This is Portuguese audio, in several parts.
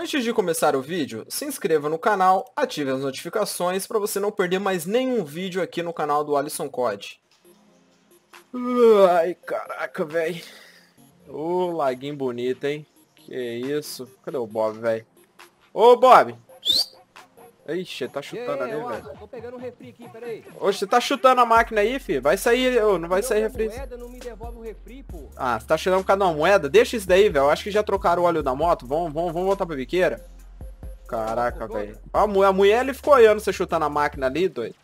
Antes de começar o vídeo, se inscreva no canal, ative as notificações para você não perder mais nenhum vídeo aqui no canal do Alisson Code. Ai, caraca, velho. Ô, laguinho bonito, hein? Que isso? Cadê o Bob, velho? Ô, Bob! Ixi, tá chutando aí, ali, velho. Tô pegando um refri aqui, peraí. Oxe, você tá chutando a máquina aí, filho? Vai sair, ô, não vai sair refri. moeda, não me devolve o refri, pô. Ah, você tá chutando por causa de uma moeda? Deixa isso daí, velho. Acho que já trocaram o óleo da moto. Vamos, vamos, vamos voltar pra biqueira. Caraca, velho. A, a mulher, ele ficou olhando você chutando a máquina ali, doido.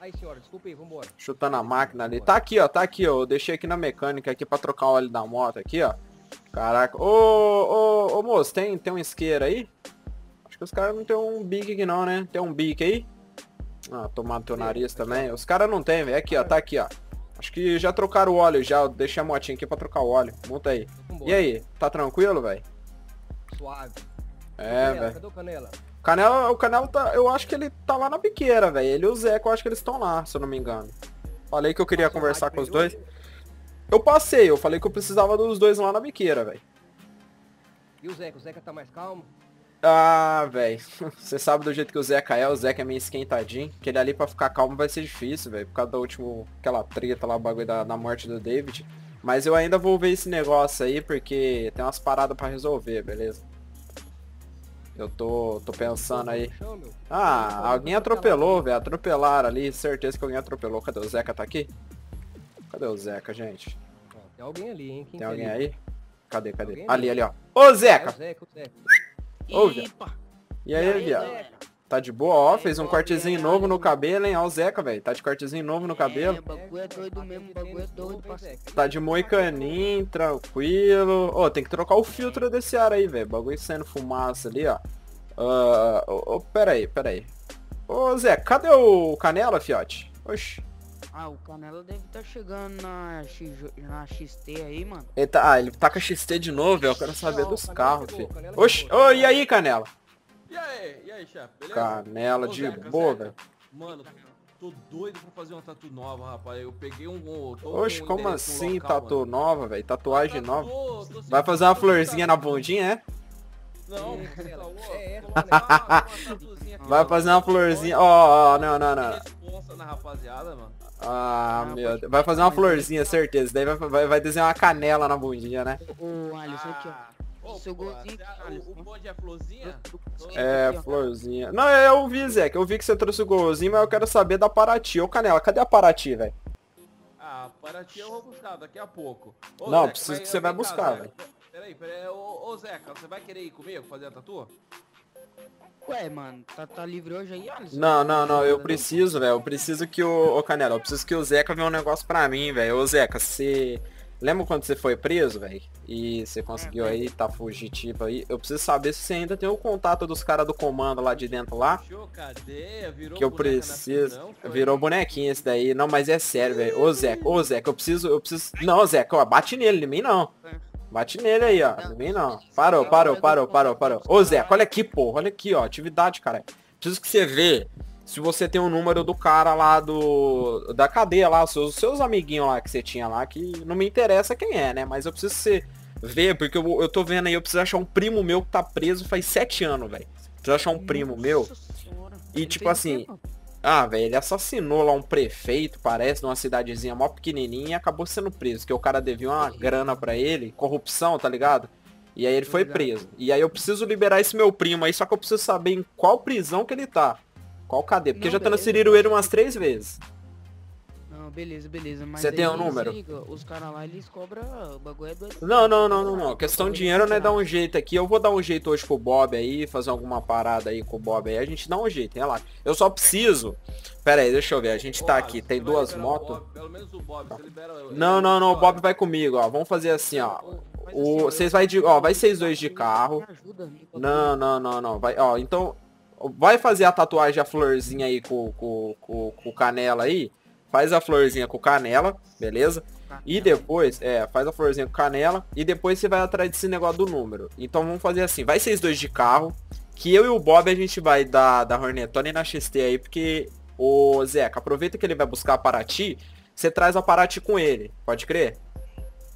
Aí, senhora, desculpa aí, vambora. Chutando a máquina ali. Tá aqui, ó. Tá aqui, ó. Eu deixei aqui na mecânica aqui pra trocar o óleo da moto aqui, ó. Caraca. Ô, ô, ô, moço, tem, tem um isqueiro aí? Acho que os caras não tem um bique aqui não, né? Tem um bique aí? Ah, tomar teu nariz também. Os caras não tem, velho. Aqui, ó. Tá aqui, ó. Acho que já trocaram o óleo já. Eu deixei a motinha aqui pra trocar o óleo. Monta aí. E aí? Tá tranquilo, velho? Suave. É, velho. Cadê o Canela? Canela, o Canela tá. Eu acho que ele tá lá na biqueira, velho. Ele e o Zeca, eu acho que eles estão lá, se eu não me engano. Falei que eu queria Passou conversar com os dois. Eu passei, eu falei que eu precisava dos dois lá na biqueira, velho. E o Zeca? O Zeca tá mais calmo? Ah, velho. Você sabe do jeito que o Zeca é, o Zeca é meio esquentadinho. Aquele ali pra ficar calmo vai ser difícil, velho. Por causa da última. aquela treta lá, o bagulho da, da morte do David. Mas eu ainda vou ver esse negócio aí, porque tem umas paradas pra resolver, beleza? Eu tô, tô pensando aí. Ah, alguém atropelou, velho. Atropelaram ali. Certeza que alguém atropelou. Cadê o Zeca? Tá aqui? Cadê o Zeca, gente? Tem alguém ali, hein? Quem Tem que é alguém ali? aí? Cadê, cadê? Alguém Ali, ali. ó. Ô, É o Zeca! Zeca, o Zeca. Ô, viado. E aí, aí, viado? Zeca? Tá de boa, ó. Fez um cortezinho é, novo no cabelo, hein? Ó o Zeca, velho. Tá de cortezinho novo no cabelo. É, o bagulho é doido mesmo, o bagulho é doido, parceiro. Tá de moicaninho, tranquilo. Ô, tem que trocar o filtro desse ar aí, velho. Bagulho saindo fumaça ali, ó. Ah, ô, ô, pera aí, pera aí. Ô, Zé, cadê o Canela, fiote? Oxi. Ah, o Canela deve estar chegando na, X, na XT aí, mano. Ele tá, ah, ele tá com a XT de novo, velho. Eu quero saber Não, dos carros, filho. Oxi, ô, e aí, Canela? E aí, e aí, chefe, beleza? Canela Ô, de Zeca, boa, velho. Mano, tô doido pra fazer uma tatu nova, rapaz. Eu peguei um... um- Oxe, um como assim, local, tatu mano. nova, velho? Tatuagem Ah, nova. tô- tô Vai fazer uma florzinha na tatu. bundinha, é? Não, É, não, é, é, Vai fazer uma florzinha. Ó, ó, não, não, não. Responsa na rapaziada, mano. Ah, Ah, meu Deus. Vai fazer uma florzinha, certeza. Daí vai, vai, vai desenhar uma canela na bundinha, né? Ô, Alisson, aqui, ó. Ah, ô, Seu golzinho. O, o bonde é florzinha? É, florzinha. Não, eu vi, Zé, que eu vi que você trouxe o golzinho, mas eu quero saber da Paraty. Ô, Canela, cadê a Paraty, velho? Ah, para ti eu vou buscar daqui a pouco. Ô, Não, Zeca, preciso que você vai buscar, velho. Peraí, peraí. Ô, ô, Zeca, você vai querer ir comigo fazer a tatu? Ué, mano, tá, tá livre hoje aí, Alisson? Não, não, não, eu preciso, velho. Eu preciso que o. Ô, Canela, eu preciso que o Zeca venha um negócio pra mim, velho. Ô, Zeca, você. Lembra quando você foi preso, velho? E você conseguiu aí, tá fugitivo aí? Eu preciso saber se você ainda tem o contato dos caras do comando lá de dentro lá. Que eu preciso. Virou bonequinho esse daí. Não, mas é sério, velho. Ô, Zeca, ô, Zeca, eu preciso. Eu preciso. Não, Zeca, ó, bate nele, em mim não. Bate nele aí, ó. Em mim não. Parou, parou, parou, parou, parou. Ô, Zeca, olha aqui, porra. Olha aqui, ó. Atividade, cara. Preciso que você vê se você tem o número do cara lá do. Da cadeia lá, os seus, seus amiguinhos lá que você tinha lá, que não me interessa quem é, né? Mas eu preciso que você ver, porque eu, eu tô vendo aí, eu preciso achar um primo meu que tá preso faz sete anos, velho. Preciso achar um primo meu. Nossa senhora. E, Ele tipo assim, mano? Ah, velho, ele assassinou lá um prefeito, parece, numa cidadezinha mó pequenininha e acabou sendo preso, que o cara devia uma grana pra ele, corrupção, tá ligado? E aí ele Tô foi preso. E aí eu preciso liberar esse meu primo aí, só que eu preciso saber em qual prisão que ele tá. Qual cadeia, porque Não, já transferiram ele umas três vezes. Beleza, beleza. Mas Você tem o número? liga, os caras lá, eles cobram, o bagulho é doido. Não, não, não, não, não. Questão de dinheiro não é dar um jeito aqui. Eu vou dar um jeito hoje com o Bob aí, fazer alguma parada aí com o Bob aí. A gente dá um jeito, relaxa. Eu só preciso. Pera aí, deixa eu ver. A gente tá aqui, tem duas o motos. Bob, Pelo menos o Bob, você libera ele Não, não, não, o Bob vai comigo, ó. Vamos fazer assim, ó. O, assim, ó, vocês vai de, ó, vai vocês dois de carro. Ajuda, me bota- Não, não, não, não. Vai, ó, então vai fazer a tatuagem a florzinha aí com, com, com, com o canela aí. Faz a florzinha com canela, beleza? E depois, é, faz a florzinha com canela e depois você vai atrás desse negócio do número. Então vamos fazer assim, vai vocês dois de carro, que eu e o Bob a gente vai da, da Hornetone na XT aí, porque o Zeca, aproveita que ele vai buscar a Paraty, você traz a Paraty com ele, pode crer?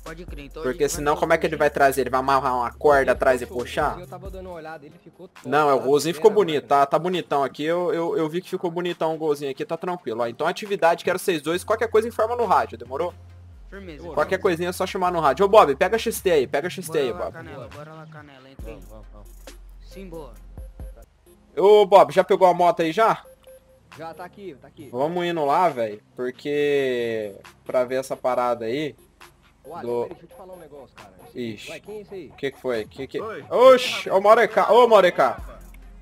Pode crer, então Porque senão como é que ele vai trazer? Ele vai amarrar uma corda atrás e puxar? Eu tava dando uma olhada, ele ficou top, Não, é o tá? golzinho ficou bonito, tá, tá bonitão aqui. Eu, eu, eu vi que ficou bonitão o golzinho aqui, tá tranquilo. Ó, então atividade, quero vocês dois. Qualquer coisa informa no rádio, demorou? Firmeza. Qualquer firmeza. coisinha é só chamar no rádio. Ô Bob, pega a XT aí, pega a XT aí, Bora lá, Bob. Canela, bora lá, Canela. Entra aí. Vamos. Simbora. Ô Bob, já pegou a moto aí já? Já tá aqui, tá aqui. Vamos indo lá, velho. Porque. Pra ver essa parada aí. Ô, Alisson, do- deixa eu te falar um negócio, cara. Ixi. Ué, quem é esse aí? O que que foi? Que que... Oi. Oxi, ô Morecá, ô Morecá.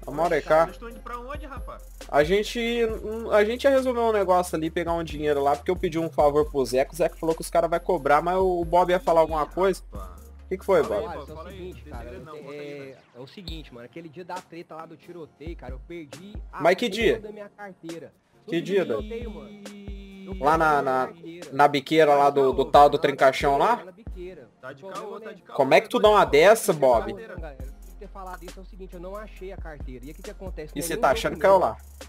Ô Vocês Morecá. estão indo pra onde, rapaz? A gente. A gente ia resolver um negócio ali, pegar um dinheiro lá, porque eu pedi um favor pro Zeca. O Zeca falou que os caras vão cobrar, mas o Bob ia falar alguma coisa. O que, que foi, Bob? é o aí, seguinte, não cara. te- é, é o seguinte, mano. Aquele dia da treta lá do tiroteio, cara, eu perdi a Mas que dia? da minha carteira. No Que dia, tiroteio, mano. Lá na- na-. Na biqueira lá do, do tal do trincaixão lá? Tá tá é-. Como é que tu dá uma dessa, Bob? ter falado isso é o seguinte, eu não achei a carteira. E o que que acontece? E Não é você tá achando que caiu documento. lá?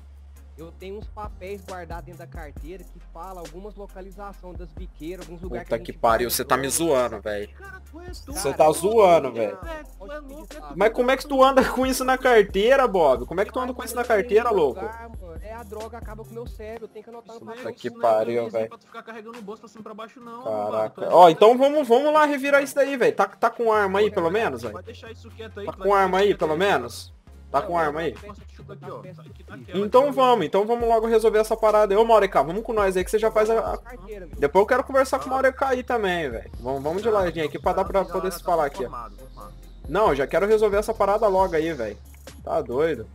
Eu tenho uns papéis guardados dentro da carteira que fala algumas localizações das biqueiras, alguns lugares Puta que gente pariu, você tá me zoando, velho. Você tá zoando, velho. É, é é. Mas como é que tu anda com isso na carteira, Bob? Como é que tu anda com isso na carteira, louco? É a droga, acaba com o meu cérebro, eu tenho que anotar no é- papel. Puta que não é pariu, velho. Caraca. é Ó, então vamos, vamos lá revirar isso daí, velho. Tá, tá com arma aí, pelo menos, velho? Tá com arma aí, pelo menos? Tá com arma aí? Tá Então ó. vamos, então vamos logo resolver essa parada aí. Ô, Maurecá, vamos com nós aí que você já faz a... Depois eu quero conversar com o Maurecá aí também, velho. Vamos, vamos de ladinho aqui pra dar pra poder tá se falar aqui. Não, já quero resolver essa parada logo aí, velho. Tá doido.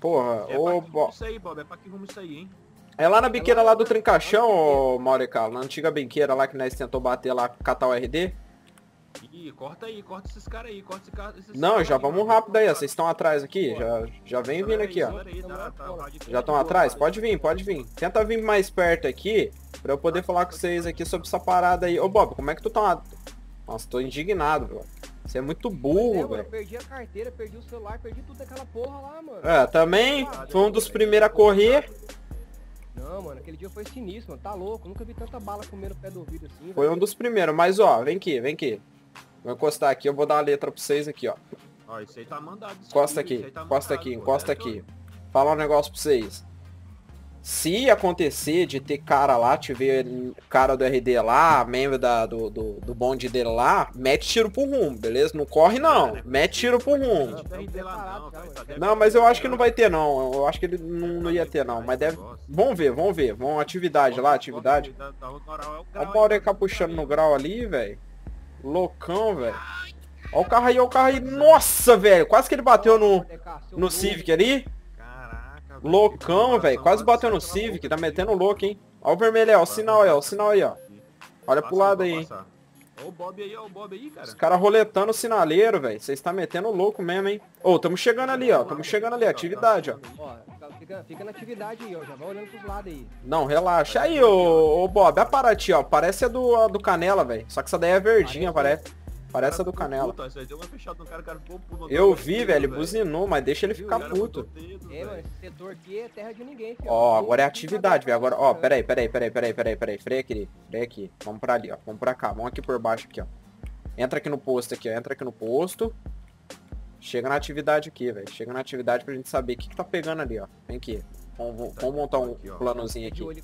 Porra, É ô, pra que rumo Bo- isso aí, Bob? É pra que rumo isso aí, hein? É lá na biqueira lá do Trincaixão, ô Maurecá. Na antiga biqueira lá que nós tentou bater lá, catar o RD. Ih, corta aí, corta esses caras aí, corta esse cara. esses Não, caras já aí, vamos mano. rápido aí, ó. Vocês estão atrás aqui? Já, já vem vindo aqui, ó. Tá, tá, Já estão tá atrás? Pode vir, pode vir. Tenta vir mais perto aqui, pra eu poder falar com vocês aqui sobre essa parada aí. Ô Bob, como é que tu tá? Nossa, tô indignado, velho. Você é muito é, burro, eu velho. perdi a carteira, perdi o celular, perdi tudo daquela porra lá, mano. É, também foi um dos primeiros a correr. Não, mano, aquele dia foi sinistro, mano. Tá louco. Nunca vi tanta bala no pé do ouvido assim. Foi velho. um dos primeiros. Mas ó, vem aqui, vem aqui. Vou encostar aqui, eu vou dar a letra pra vocês aqui, ó. Ó, isso aí tá mandado. Encosta aqui, tá encosta mandado, aqui, pô. encosta É aqui. Falar um negócio pra vocês. Se acontecer de ter cara lá, tiver cara do RD lá, membro da, do, do, do bonde dele lá, mete tiro pro rumo, beleza? Não corre não, mete tiro pro rumo. Não cara, tá- Não, mas eu acho que não vai ter não, eu acho que ele não, não ia ter não, mas deve... Vamos ver, vamos ver, vamos atividade lá, atividade. É Olha o Maureca mano. puxando no grau ali, velho. Loucão, velho. Olha o carro aí, olha o carro aí. Nossa, velho. Quase que ele bateu no, no. Civic ali. Loucão, velho. Quase bateu no ser Civic. Tá metendo louco, hein. Olha o vermelho aí, ó. O sinal aí, ó. O sinal aí, ó. Olha pro lado aí, hein. Ó o Bob aí, ó o Bob aí, cara. Os caras roletando o sinaleiro, velho. Vocês tá metendo louco mesmo, hein. Ô, tamo chegando ali, ó. Tamo chegando ali. Atividade, ó. Ó, fica- fica, fica na atividade aí, ó. Já vai olhando pros lados aí. Não, relaxa. Aí, ô, ô Bob. A Paraty, ó. Parece a do, a do Canela, velho. Só que essa daí é verdinha, parece. Parece a do Canela. Cara, cara puto. Eu vi, velho. Ele buzinou, mas deixa ele ficar puto. dedo, É, mano, velho. esse setor aqui é terra de ninguém, filho. Ó, agora é atividade, velho. Agora, ó, peraí, peraí, peraí, peraí, peraí, peraí. Freia aqui, freia aqui. Vamos pra ali, ó. Vamos pra cá. Vamos aqui por baixo aqui, ó. Entra aqui no posto aqui, ó. Entra aqui no posto. Chega na atividade aqui, velho. Chega na atividade pra gente saber o que, que tá pegando ali, ó. Vem aqui. Vamos, vamos- vamos montar um planozinho De aqui. eu-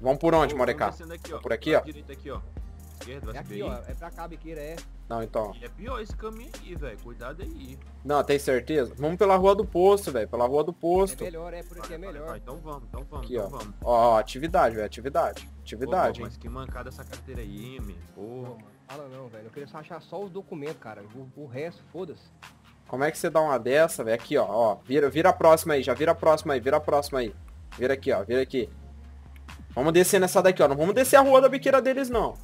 Vamos por onde, Morecá? Vamos ó. por aqui, ó. Esquerda, vai É subir aqui, ó. É pra cá, biqueira, é. Não, então. E é pior esse caminho aí, velho. Cuidado aí. Não, tem certeza? Vamos pela rua do posto, velho. Pela rua do É posto. melhor, é por aqui é melhor. vai. Então vamos, então vamos, Aqui, então ó. vamos. Ó, ó, atividade, velho. Atividade. Pô, Atividade, hein. mas que mancada essa carteira aí, hein, man. Pô, Pô. mano, fala não, velho. Eu queria só achar só os documentos, cara. O, o resto, foda-se. Como é que você dá uma dessa, velho? Aqui, ó, ó. Vira, vira a próxima aí, já vira a próxima aí, vira a próxima aí. Vira aqui, ó, vira aqui. Vamos descer nessa daqui, ó. Não vamos descer a rua da biqueira deles, não.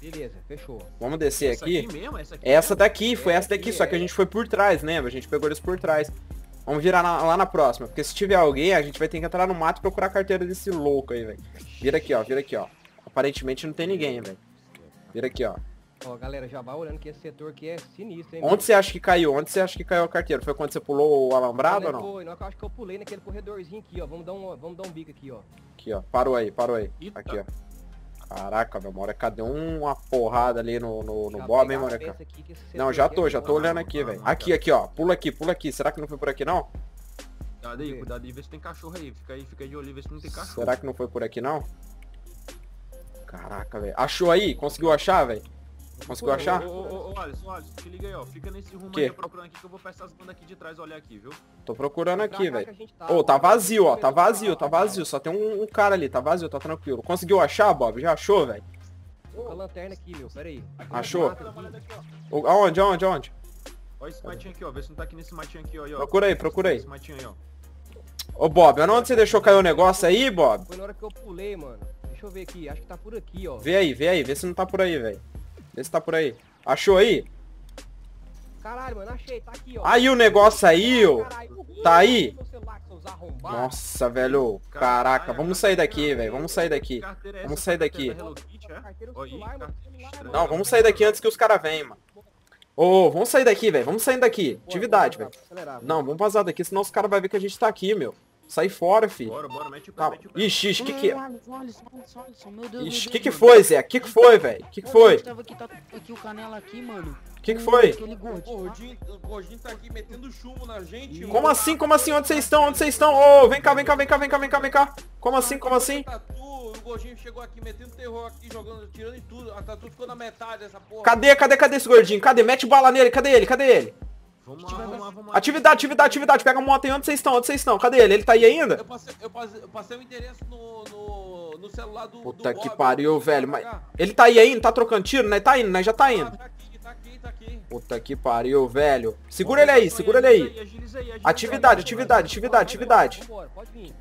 Beleza, fechou. Vamos descer Essa aqui. mesmo? Essa aqui Essa mesmo? daqui, foi É, essa daqui, aqui, só que a é. gente foi por trás, lembra? A gente pegou eles por trás. Vamos virar na- lá na próxima, porque se tiver alguém, a gente vai ter que entrar no mato e procurar a carteira desse louco aí, velho. Vira aqui, ó, vira aqui, ó. Aparentemente não tem ninguém, velho. Vira aqui, ó. Ó, galera, já vai olhando que esse setor aqui é sinistro, hein? Onde você acha que caiu? Onde você acha que caiu a carteira? Foi quando você pulou o alambrado ou não? Foi, não, que eu acho que eu pulei naquele corredorzinho aqui, ó. Vamos dar um, vamos dar um bico aqui, ó. Aqui, ó. Parou aí, parou aí. Eita. Aqui, ó. Caraca, meu Moreca deu uma porrada ali no, no, no Bob, hein, Moreca? Não, já tô, já tô olhando aqui, velho. não, Aqui, cara. aqui, ó. Pula aqui, pula aqui. Será que não foi por aqui, não? Cuidado aí, cuidado aí, vê se tem cachorro aí. Fica aí, fica aí de olho, vê se não tem cachorro. Será que não foi por aqui, não? Caraca, velho. Achou aí? Conseguiu achar, velho? Conseguiu achar? Ô, ô, ô, Alisson, Alisson, te liga aí, ó. Fica nesse rumo Quê? aí procurando aqui que eu vou pra essas bandas aqui de trás olhar aqui, viu? Tô procurando aqui, velho. que gente Ô, tá ó. vazio, ó. Tá vazio, tá vazio. Só tem um, um cara ali, tá vazio, tá tranquilo. Conseguiu achar, Bob? Já achou, velho? Tô com a lanterna aqui, meu, pera aí. Achou? Aqui. aqui, ó. O- Aonde, aonde, aonde? Olha esse matinho aqui, ó. Vê se não tá aqui nesse matinho aqui, ó. Procura aí, procura aí. Esse matinho aí, ó. Ô, Bob, onde você deixou cair o negócio aí, Bob? Foi na hora que eu pulei, mano. Deixa eu ver aqui, acho que tá por aqui, ó. Vê aí, vê aí, vê se não tá por aí, velho. Vê se tá por aí. Achou aí? Caralho, mano, achei, tá aqui, ó. Aí o negócio aí, ô. Caralho, Tá aí? Nossa, velho. Caraca, vamos sair daqui, velho. Vamos sair daqui. Vamos sair daqui. Não, vamos sair daqui antes que os caras venham, mano. Ô, vamos sair daqui, velho. Vamos sair daqui. Atividade, velho. Não, vamos vazar daqui, senão os caras vão ver que a gente tá aqui, meu. Sai fora, filho. Bora, bora, mete o pé, Tá. mete o pé. Ixi, ixi, que que... Deus, Ixi, que que foi, Zé? Que que foi, velho? Que que foi? gente, Tava aqui, tá aqui o canela aqui, mano. Que que foi? Aquele O gordinho. gordinho, o gordinho tá aqui metendo chumbo na gente. Como assim, como assim? Onde vocês estão? Onde vocês estão? Ô, vem cá, vem cá, vem cá, vem cá, vem cá, vem cá. Como assim, como assim? O gordinho chegou aqui metendo terror aqui, jogando, tirando em tudo. A tatu ficou na metade dessa porra. Cadê, cadê, cadê esse gordinho? Cadê? Mete bala nele, cadê ele? Cadê ele? Vamos lá, vamos lá, vamos lá. Atividade, atividade, atividade. Pega a moto aí. Onde vocês estão? Onde vocês estão? Cadê ele? Ele tá aí ainda? Eu passei, eu passei, eu passei o endereço no, no, no celular do. Puta do que Bob. pariu, velho. Mas... Ele tá aí ainda? Tá trocando tiro, né? Tá indo, né? Já tá Ah, indo. tá aqui, tá aqui, tá aqui. Puta que pariu, velho. Segura ele aí, segura ele aí. Atividade, atividade, atividade, atividade.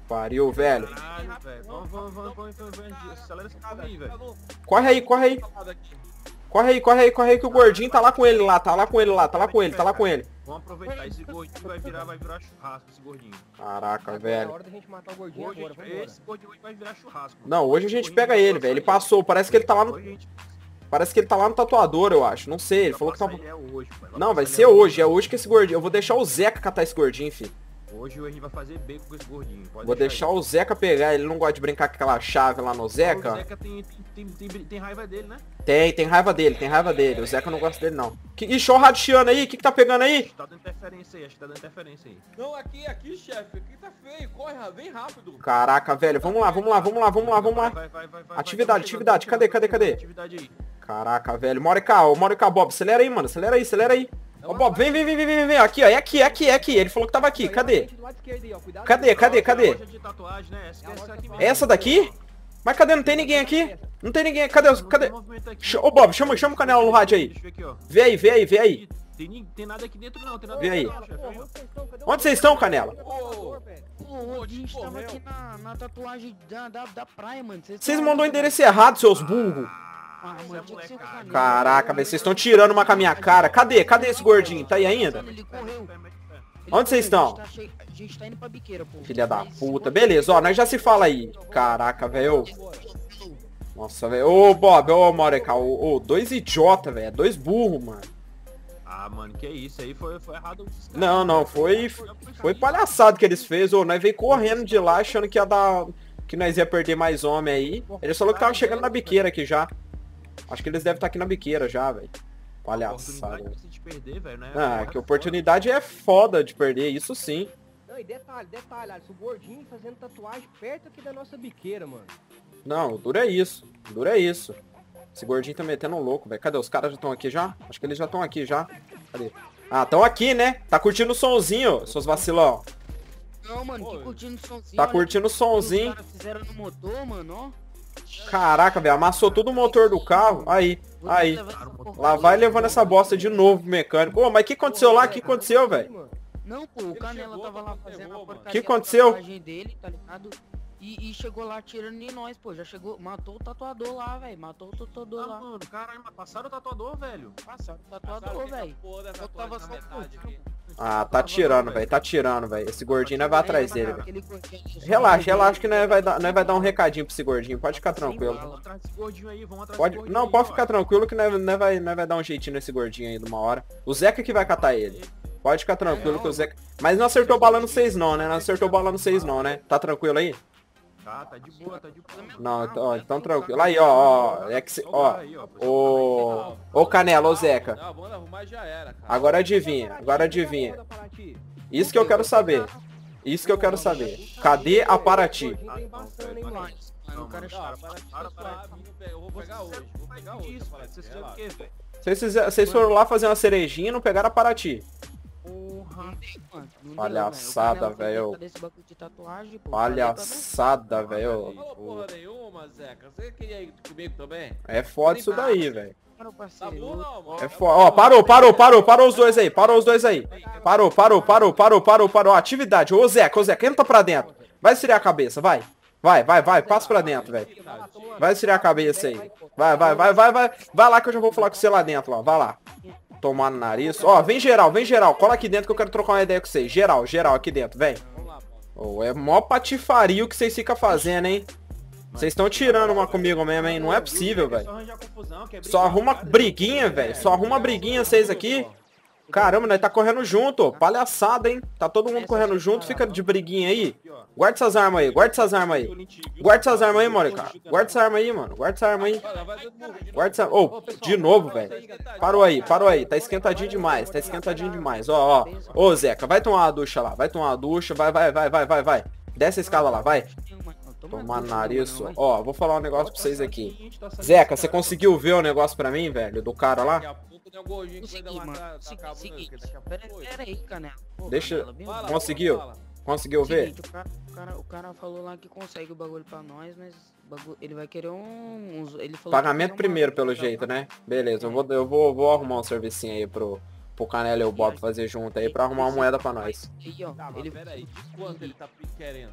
Pariu, velho. Caralho, velho. Vamos, vamos, vamos, vamos, vamos, vamos. Acelera esse caminho, Tá velho. no Corre aí, corre aí. Corre aí, corre aí, corre aí que o gordinho tá lá com ele lá, tá lá com ele lá, tá lá com ele, tá lá com ele. Vamos aproveitar esse gordinho, vai virar, vai virar churrasco esse gordinho. Caraca, É velho. hora da gente matar o gordinho Hoje, agora, vambora. esse gordinho hoje vai virar churrasco. mano. Não, hoje a gente pega ele, velho. Ele passou, parece que ele tá lá no. Parece que ele tá lá no tatuador, eu acho. Não sei, ele falou que é pai. Não, vai ser ele hoje, é hoje que esse gordinho. Eu vou deixar o Zeca catar esse gordinho, filho. Hoje a gente vai fazer bacon com esse gordinho. Pode Vou deixar o Zeca pegar, ele não gosta de brincar com aquela chave lá no O Zeca. Zeca tem, tem, tem, tem, tem raiva dele, né? Tem, tem raiva dele, tem raiva dele. O Zeca não gosta dele, não. Que, ixi, ó o aí, o que que tá pegando aí? Tá dando interferência aí, acho que tá dando interferência aí. Não, aqui, aqui, chefe. Aqui tá feio. Corre, vem rápido. Caraca, velho, vamos lá, vamos lá, vamos lá, vamos lá, vamos lá. Vai, vai, vai, vai, Atividade, atividade, cadê, cadê, cadê? Atividade aí. Caraca, velho. Morica, ô Morica Bob, acelera aí, mano. Acelera aí, acelera aí. Ô Bob, vem, vem, vem, vem, vem, vem. Aqui, ó. É aqui, é aqui, é aqui. Ele falou que tava aqui. Ó, Cadê? ó, Cadê, cadê, cadê? Essa, a daqui? Mas cadê? Não tem ninguém aqui? Não tem ninguém. Cadê? Cadê? Ô Bob, chama, chama o Canela no rádio aí. Ó. Vê aí, vê aí, vê aí. Tem, nada aqui dentro não, tem nada Vê aí. onde vocês estão? Canela? velho? Pô, o gente tava aqui na, tatuagem da, da, praia, mano. Vocês mandou o endereço errado, seus burros. Ah, mano. Caraca, velho. Vocês estão tirando uma com a minha cara. Cadê? Cadê esse gordinho? Tá aí ainda? Ele. Ele Onde vocês estão? A gente, tá tá indo pra biqueira, pô. Filha da puta. Beleza, ó. Nós já se fala aí. Caraca, velho. Nossa, velho. Ô, Bob, ô, Morica. Ô, ô, dois idiota, velho. Dois burros, mano. Ah, mano, que isso aí foi, foi errado. Não, não, foi, foi palhaçado que eles fez. Ô, nós veio correndo de lá achando que ia dar. Que nós ia perder mais homem aí. Eles falou que tava chegando na biqueira aqui já. Acho que eles devem estar aqui na biqueira já, velho. Palhaçada. Perder, velho, né? Ah, que oportunidade é foda de perder, isso sim. Não, e detalhe, detalhe, Alisson, o gordinho fazendo tatuagem perto aqui da nossa biqueira, mano. Não, o duro é isso. O duro é isso. Esse gordinho tá metendo um louco, velho. Cadê? Os caras já estão aqui já? Acho que eles já estão aqui já. Cadê? Ah, estão aqui, né? Tá curtindo o sonzinho, seus vacilão. Não, mano, curtindo o somzinho. Tá curtindo o sonzinho. Os caras fizeram no motor, mano, ó. Caraca, velho. Amassou todo o motor do carro. Aí, aí. Lá vai levando essa bosta de novo mecânico. Ô, mas o que aconteceu lá? O que aconteceu, velho? Não, pô, o Canela tava lá tava fazendo a porcaria Que aconteceu? dele, tá ligado? E, e chegou lá tirando em nós, pô. Já chegou, matou o tatuador lá, velho. Matou o tatuador Ah, lá. mano, caralho, mas passaram o tatuador, velho. Passaram o tatuador, velho. Eu tava na só. Ah, tá tirando, velho. Tá tirando, velho. Esse gordinho nós vai atrás dele, velho. Relaxa, relaxa que nós vai dar, nós vai dar um recadinho pra esse gordinho. Pode ficar tranquilo. Pode, não, pode ficar tranquilo que nós, nós vai, nós vai dar um jeitinho nesse gordinho aí de uma hora. O Zeca que vai catar ele. Pode ficar tranquilo que o Zeca... Mas não acertou bala no 6 não, né? Não acertou bala no 6 não, né? Tá tranquilo aí? Tá, tá de boa, tá de boa. Não, então, ó, então tranquilo. Aí, ó, ó. É que cê, ó. Ô. Ô Canela, ô Zeca. Não, vamos arrumar já era, cara. Agora adivinha, agora adivinha. Isso que eu quero saber. Isso que eu quero saber. Cadê a Paraty? É vocês foram lá fazer uma cerejinha e não pegaram a Paraty. Mano. Não Palhaçada, velho. Palhaçada, velho. Não falou porra nenhuma, Zeca. Você queria ir comigo também? É foda isso daí, velho. Tá? É foda. Ó, parou, parou, parou, parou os dois aí. Parou os dois aí. Parou, parou, parou, parou, parou, parou. Atividade. Ô Zeca, ô Zeca, entra pra dentro. Vai esfriar a cabeça, vai. Vai, vai, vai, passa pra dentro, velho. Vai esfriar a cabeça aí. Vai, vai, vai, vai, vai. Vai lá que eu já vou falar com você lá dentro, ó. Vai lá. Tomar no nariz. Ó, vem geral, vem geral. Cola aqui dentro que eu quero trocar uma ideia com vocês. Geral, geral aqui dentro, vem. Ô, é mó patifaria o que vocês ficam fazendo, hein? Vocês estão tirando uma comigo mesmo, hein? Não é possível, velho. Só arruma briguinha, velho. Só arruma briguinha vocês aqui. Caramba, nós tá correndo junto. Palhaçada, hein? Tá todo mundo correndo junto, fica de briguinha aí. Guarda essas armas aí, guarda essas armas aí. Guarda essas armas aí, mano, cara. Guarda essa arma aí, mano. Guarda essa arma aí. Guarda essa... Ô, de novo, velho. Parou aí, parou aí. Tá esquentadinho demais, tá esquentadinho demais. Ó, ó. Ô, Zeca, vai tomar uma ducha lá. Vai tomar uma ducha. Vai, vai, vai, vai, vai, vai. Desce a escada lá, vai. Tomar nariz. Ó, vou falar um negócio pra vocês aqui. Zeca, você conseguiu ver o negócio pra mim, velho? Do cara lá? Pouco tem um gordinho que vai dar Consegui, uma mano. cara, tá Canela. Pô, Deixa- Canela, Conseguiu? fala. Conseguiu ver? Seguinte, o, cara, o, cara, o cara falou lá que consegue o bagulho pra nós, mas o bagulho- ele vai querer um. Uns, ele falou que Pagamento uma- primeiro, pelo jeito, né? Beleza, eu vou, eu vou, vou arrumar um servicinho aí pro, pro Canela e o Bob fazer junto aí pra arrumar uma moeda pra nós. Aí, ó, Tá, mas ele, pera aí. Quanto ele tá querendo?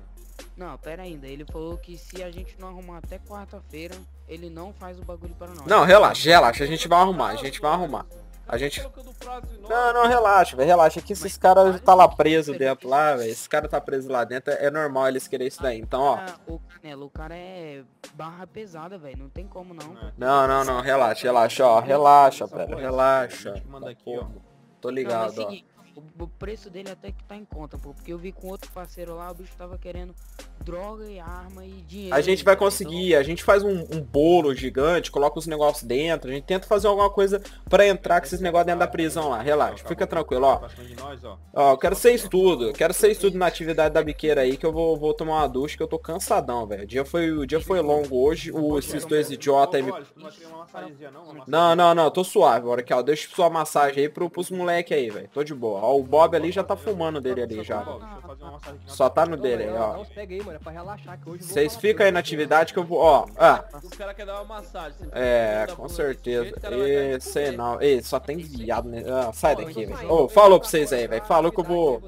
Não, pera ainda. Ele falou que se a gente não arrumar até quarta-feira, ele não faz o bagulho para nós. Não, relaxa, relaxa, a gente vai arrumar, a gente vai arrumar. A gente... Em nós. Não, não, relaxa, velho, relaxa. Que esses caras tá lá preso dentro lá, velho. Esse cara tá preso lá dentro, é normal eles quererem isso daí. Então, ó. Ah, O Canela, o cara é barra pesada, velho. Não tem como não. pô. Não, não, não, relaxa, relaxa, ó. Relaxa, velho, relaxa. Gente manda aqui, Porra, ó. Tô ligado, ó. O preço dele até que tá em conta, pô. Porque eu vi com outro parceiro lá, o bicho tava querendo droga e arma e dinheiro. A gente vai conseguir, a gente faz um, um bolo gigante, coloca os negócios dentro, a gente tenta fazer alguma coisa pra entrar com esses negócios dentro da prisão lá. Relaxa, fica tranquilo, ó. Ó. Eu quero ser estudo, eu quero ser estudo na atividade da biqueira aí, que eu vou, vou tomar uma ducha, que eu tô cansadão, velho. O dia foi, o dia foi longo hoje, o, esses dois idiotas aí me... Não não? Não, tô suave, agora aqui, ó. Deixa sua massagem aí pro, pros moleque aí, velho. Tô de boa. Ó, o Bob ali já tá fumando dele ali já. Ó, deixa eu fazer uma massagem aqui na Só tá no dele aí, ó. Pega aí, mano. É pra relaxar que hoje Vocês ficam aí na atividade que eu vou, ó. Ah, Os caras querem dar uma massagem. É, com certeza. o cara E, sei não. Ei, só tem viado, né? Ah, sai daqui, Então velho. Ô, falou pra vocês aí, velho. Falou que eu vou...